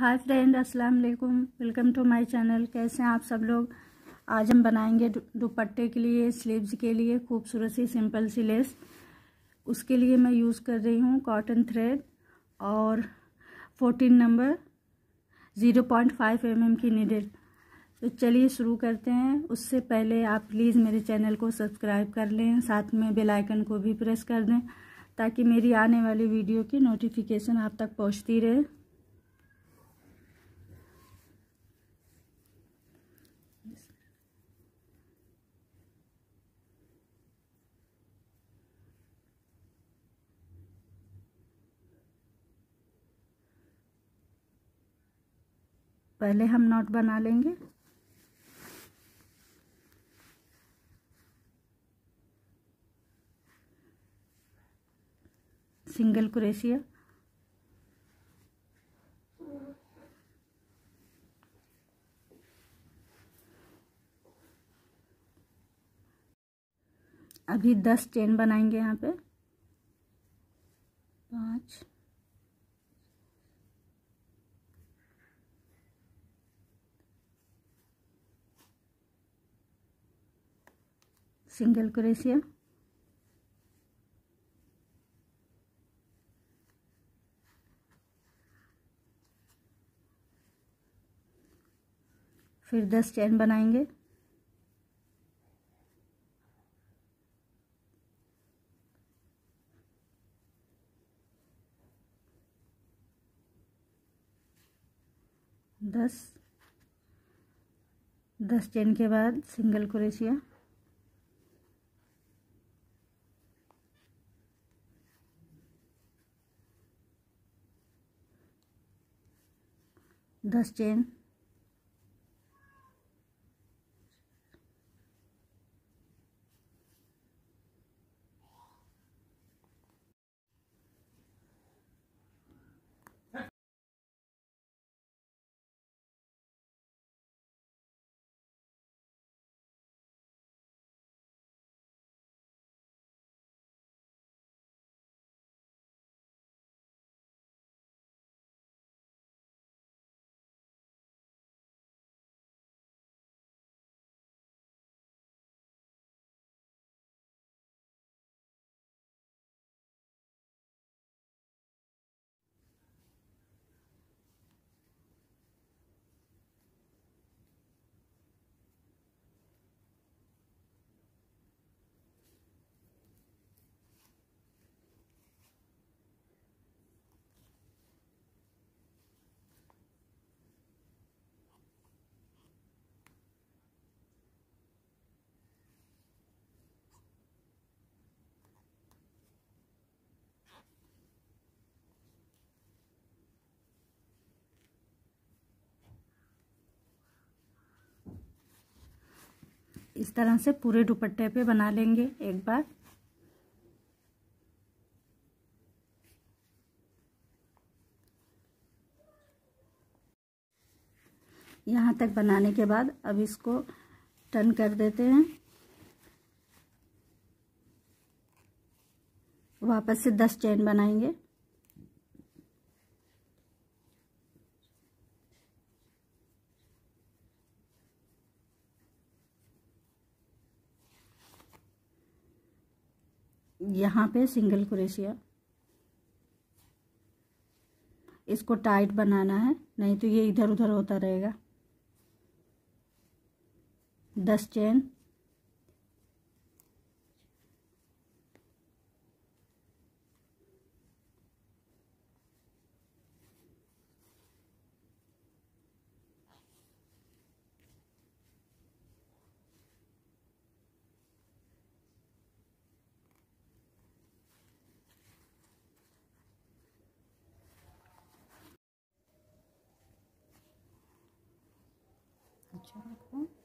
हाय friend, अस्सलाम वालेकुम। Welcome to my channel. कैसे हैं आप सब लोग? आज हम बनाएँगे दुपट्टे के लिए, स्लीव्स के लिए, खूबसूरत सी, सिंपल सी लेस। उसके लिए मैं यूज़ कर रही हूँ कॉटन थ्रेड और fourteen number, zero point five M M की नीडल। तो चलिए शुरू करते हैं। उससे पहले आप प्लीज़ मेरे चैनल को सब्सक्राइब कर लें, साथ में बेल आइकन को भी प्रेस कर दें, ताकि मेरी आने वाली वीडियो की नोटिफिकेशन आप तक पहुँचती रहे। पहले हम नॉट बना लेंगे। सिंगल क्रेशिया अभी दस चेन बनाएँगे यहाँ पे। पाँच। सिंगल क्रेशिया फिर दस चैन बनाएँगे। दस। दस चैन के बाद सिंगल क्रोशिया दस चेन इस तरह से पूरे दुपट्टे पे बना लेंगे एक बार। यहाँ तक बनाने के बाद अब इसको टर्न कर देते हैं। वापस से दस चैन बनाएँगे। यहाँ पे सिंगल क्रेशिया इसको टाइट बनाना है, नहीं तो ये इधर उधर होता रहेगा। दस चेन 잘하고.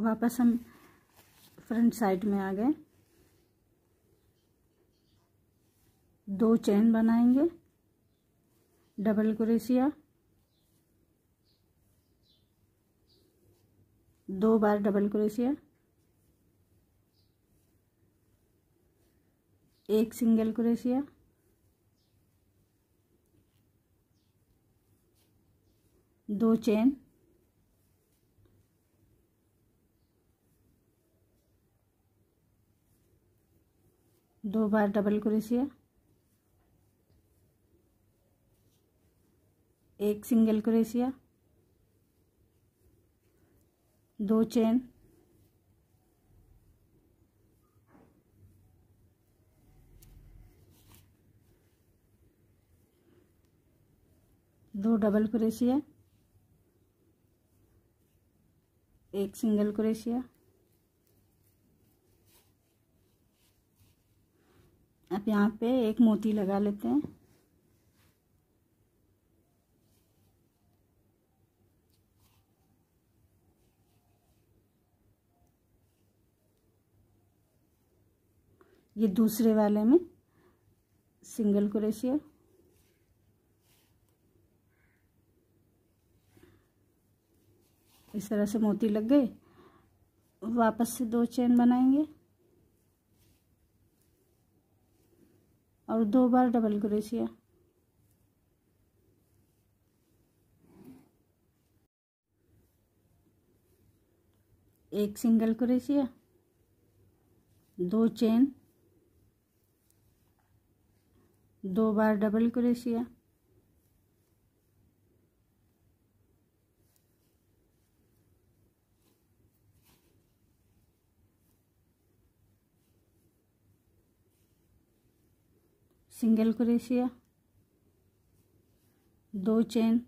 वापस हम फ्रंट साइड में आ गए। दो चैन बनाएँगे। डबल क्रोशिया दो बार डबल क्रोशिया एक सिंगल क्रोशिया दो चेन दो बार डबल क्रोशिया। एक सिंगल क्रोशिया। दो चेन दो डबल क्रोशिया। एक सिंगल क्रोशिया अब यहाँ पे एक मोती लगा लेते हैं। ये दूसरे वाले में सिंगल क्रोशिया। इस तरह से मोती लग गए। वापस से दो चेन बनाएँगे। और दो बार डबल क्रोशिया एक सिंगल क्रोशिया दो चेन दो बार डबल क्रोशिया सिंगल क्रोशिया दो चेन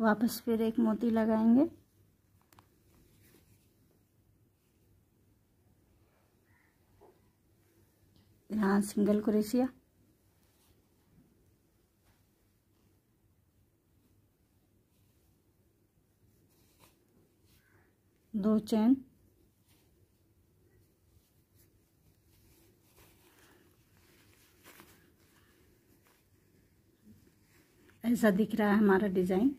वापस फिर एक मोती लगाएँगे। यहाँ सिंगल क्रोशिया दो चैन। ऐसा दिख रहा है हमारा डिज़ाइन।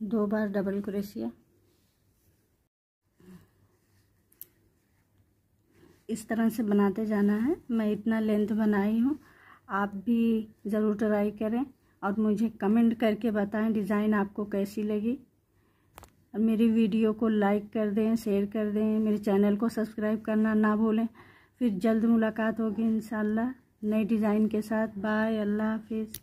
दो बार डबल क्रोशिया इस तरह से बनाते जाना है। मैं इतना लेंथ बनाई हूँ। आप भी ज़रूर ट्राई करें और मुझे कमेंट करके बताएँ डिज़ाइन आपको कैसी लगी। मेरी वीडियो को लाइक कर दें शेयर कर दें, मेरे चैनल को सब्सक्राइब करना ना भूलें। फिर जल्द मुलाकात होगी इन नए डिज़ाइन के साथ। बाय अल्लाह हाफिज़